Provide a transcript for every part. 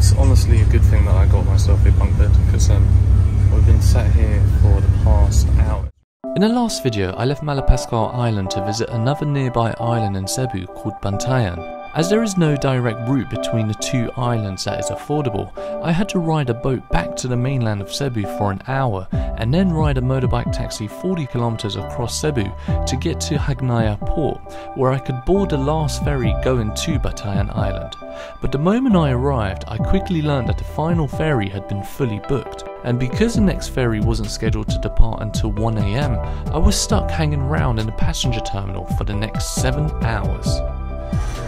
It's honestly a good thing that I got myself a bunk bed because um, we've been sat here for the past hour. In the last video, I left Malapascua Island to visit another nearby island in Cebu called Bantayan. As there is no direct route between the two islands that is affordable, I had to ride a boat back to the mainland of Cebu for an hour and then ride a motorbike taxi 40 kilometers across Cebu to get to Hagnaya port, where I could board the last ferry going to Bantayan Island. But the moment I arrived, I quickly learned that the final ferry had been fully booked. And because the next ferry wasn't scheduled to depart until 1am, I was stuck hanging around in the passenger terminal for the next 7 hours.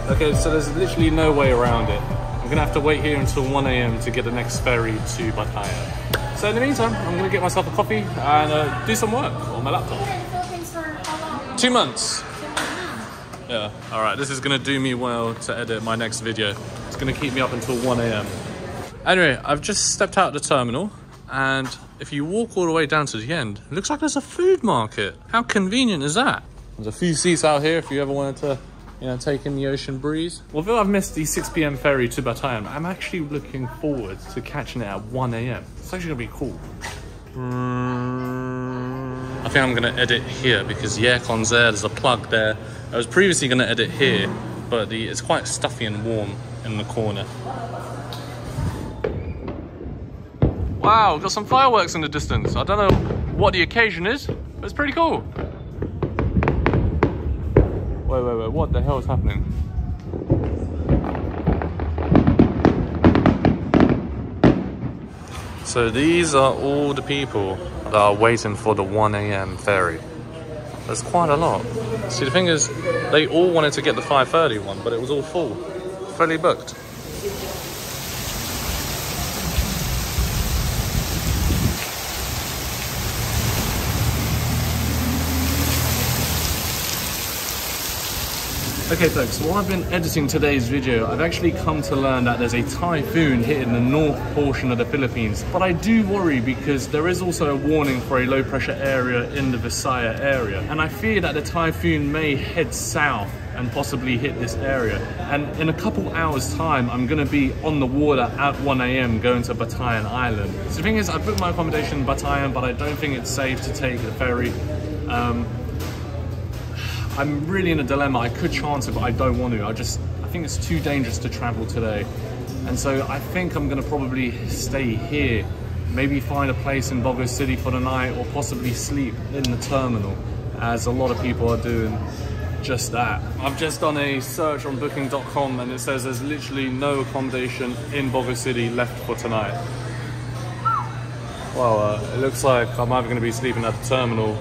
Okay, so there's literally no way around it. I'm gonna have to wait here until 1 a.m. to get the next ferry to Pattaya. So in the meantime, I'm gonna get myself a coffee and uh, do some work on my laptop. Two months. Yeah, all right, this is gonna do me well to edit my next video. It's gonna keep me up until 1 a.m. Anyway, I've just stepped out of the terminal and if you walk all the way down to the end, it looks like there's a food market. How convenient is that? There's a few seats out here if you ever wanted to you know, taking the ocean breeze. Although I've missed the 6 p.m. ferry to Bantayan, I'm actually looking forward to catching it at 1 a.m. It's actually gonna be cool. I think I'm gonna edit here because yeah, there, there's a plug there. I was previously gonna edit here, but the, it's quite stuffy and warm in the corner. Wow, got some fireworks in the distance. I don't know what the occasion is, but it's pretty cool. Wait, wait, wait, what the hell is happening? So these are all the people that are waiting for the 1am ferry. There's quite a lot. See, the thing is, they all wanted to get the 5.30 one, but it was all full, fully booked. Okay folks, while I've been editing today's video, I've actually come to learn that there's a typhoon hitting the north portion of the Philippines. But I do worry because there is also a warning for a low pressure area in the Visaya area. And I fear that the typhoon may head south and possibly hit this area. And in a couple hours time, I'm gonna be on the water at 1 a.m. going to Bantayan Island. So the thing is, I booked my accommodation in Bantayan, but I don't think it's safe to take the ferry. Um, I'm really in a dilemma. I could chance it, but I don't want to. I just, I think it's too dangerous to travel today. And so I think I'm gonna probably stay here. Maybe find a place in Bogo City for the night or possibly sleep in the terminal as a lot of people are doing just that. I've just done a search on booking.com and it says there's literally no accommodation in Bogo City left for tonight. Well, uh, it looks like I'm either going to be sleeping at the terminal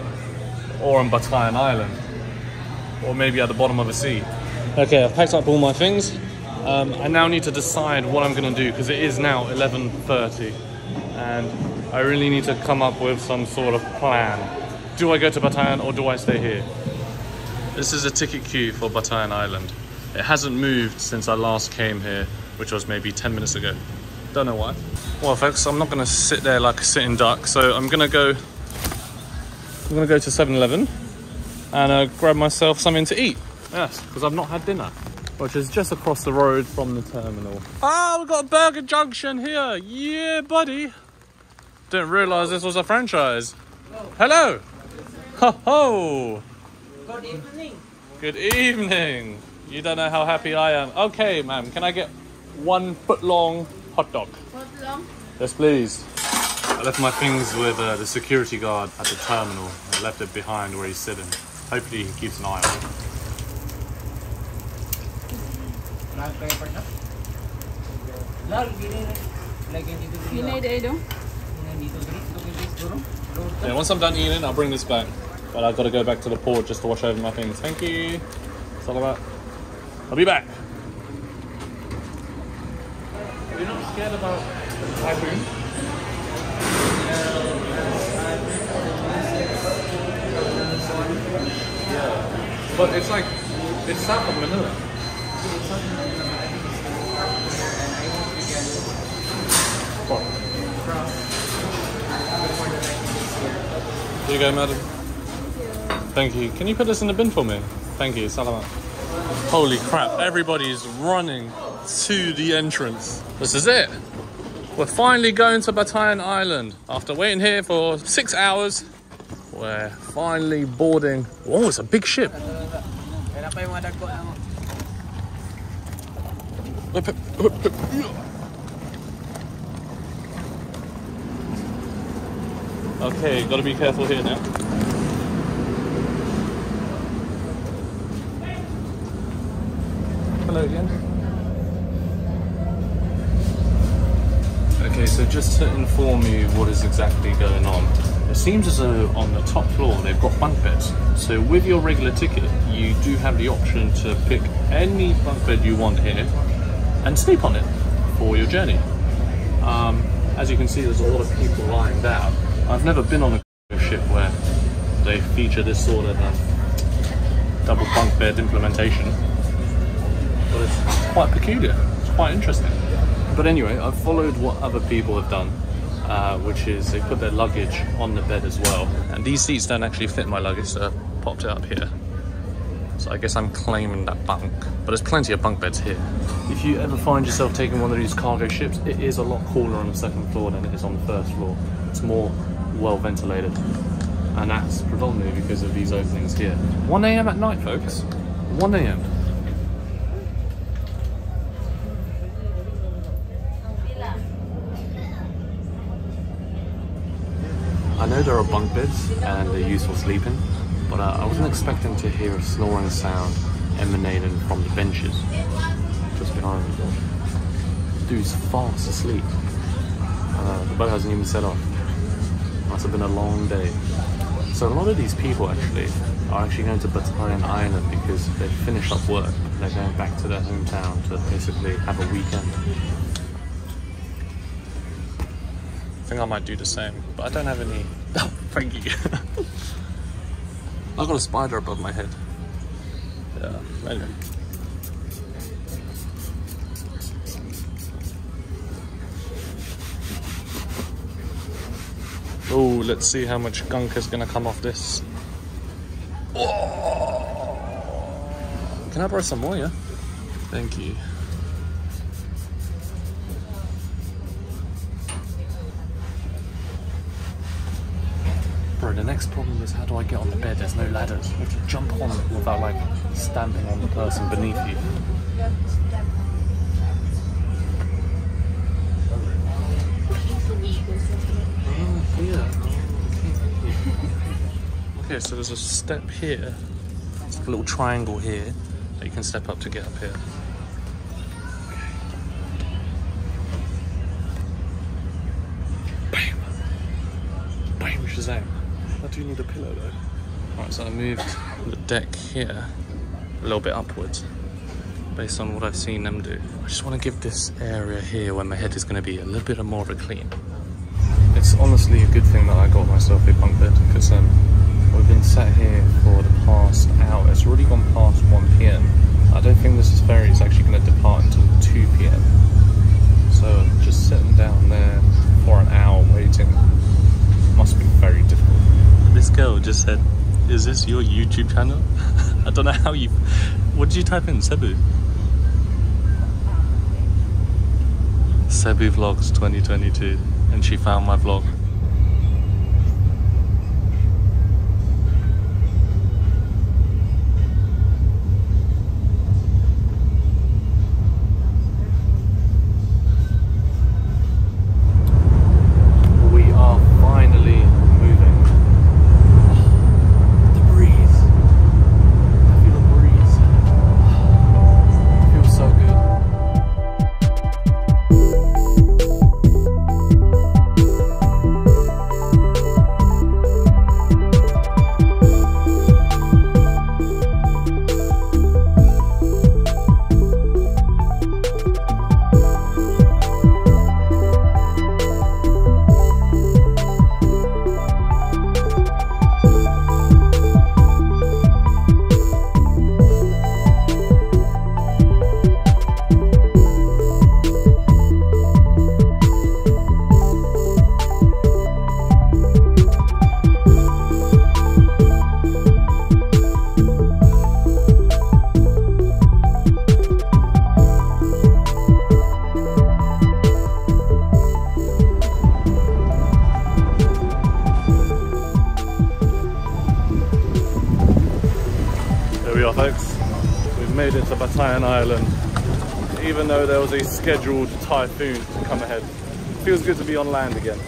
or on Bantayan Island or maybe at the bottom of a sea. Okay, I've packed up all my things. Um, I now need to decide what I'm going to do because it is now 11.30 and I really need to come up with some sort of plan. Do I go to Bantayan or do I stay here? This is a ticket queue for Bantayan Island. It hasn't moved since I last came here, which was maybe 10 minutes ago. Don't know why. Well, folks, I'm not going to sit there like a sitting duck, so I'm going to go I'm going to go to 7-Eleven and uh, grab myself something to eat. Yes, because I've not had dinner, which is just across the road from the terminal. Ah, oh, we've got a Burger Junction here. Yeah, buddy. Didn't realise this was a franchise. Hello. Ho ho. Good evening. Good evening. You don't know how happy I am. Okay, ma'am, can I get one foot long hot dog? Foot long? Yes, please. I left my things with uh, the security guard at the terminal. I left it behind where he's sitting. Hopefully he keeps an eye on it. Yeah, once I'm done eating, I'll bring this back. But I've got to go back to the port just to wash over my things. Thank you. That's all about. I'll be back. You're not scared about the typhoon? Yeah. But it's like, it's south of Manila. Here you go, madam. Thank you. Can you put this in the bin for me? Thank you. Salamat. Holy crap, everybody's running to the entrance. This is it. We're finally going to Bantayan Island. After waiting here for six hours, we're finally boarding. Oh, it's a big ship. Okay, gotta be careful here now. Hello again. Okay, so just to inform you what is exactly going on. It seems as though on the top floor they've got bunk beds. So with your regular ticket, you do have the option to pick any bunk bed you want here and sleep on it for your journey. Um, as you can see, there's a lot of people lying down. I've never been on a ship where they feature this sort of uh, double bunk bed implementation, but it's quite peculiar. It's quite interesting. But anyway, I've followed what other people have done, uh, which is they put their luggage on the bed as well. And these seats don't actually fit my luggage, so I've popped it up here. So I guess I'm claiming that bunk, but there's plenty of bunk beds here. If you ever find yourself taking one of these cargo ships, it is a lot cooler on the second floor than it is on the first floor. It's more well ventilated. And that's predominantly because of these openings here. 1 a.m. at night, folks. 1 there are bunk beds and they're used for sleeping, but uh, I wasn't expecting to hear a snoring sound emanating from the benches just behind me. Dude's fast asleep. Uh, the boat hasn't even set off. Must have been a long day. So a lot of these people actually are actually going to Bantayan Island because they've finished up work. They're going back to their hometown to basically have a weekend. I think I might do the same, but I don't have any. Thank you. I've got a spider above my head. Yeah, anyway. Oh, let's see how much gunk is gonna come off this. Oh. Can I borrow some more, yeah? Thank you. The next problem is how do I get on the bed? There's no ladders. You have to jump on it without like stamping on the person beneath you. Oh, yeah. Okay, so there's a step here. It's like a little triangle here that you can step up to get up here. Do need a pillow though. Alright, so I moved the deck here a little bit upwards based on what I've seen them do. I just want to give this area here where my head is going to be a little bit more of a clean. It's honestly a good thing that I got myself a bunk bed because um, we've been sat here for the past hour. It's already gone past 1 p.m. I don't think this ferry is actually going to depart until 2 p.m. So just sitting down there for an hour waiting must be very difficult. This girl just said, is this your YouTube channel? I don't know how you... What did you type in, Cebu? Cebu Vlogs 2022 and she found my vlog. Are folks, we've made it to Bantayan Island even though there was a scheduled typhoon to come ahead. Feels good to be on land again.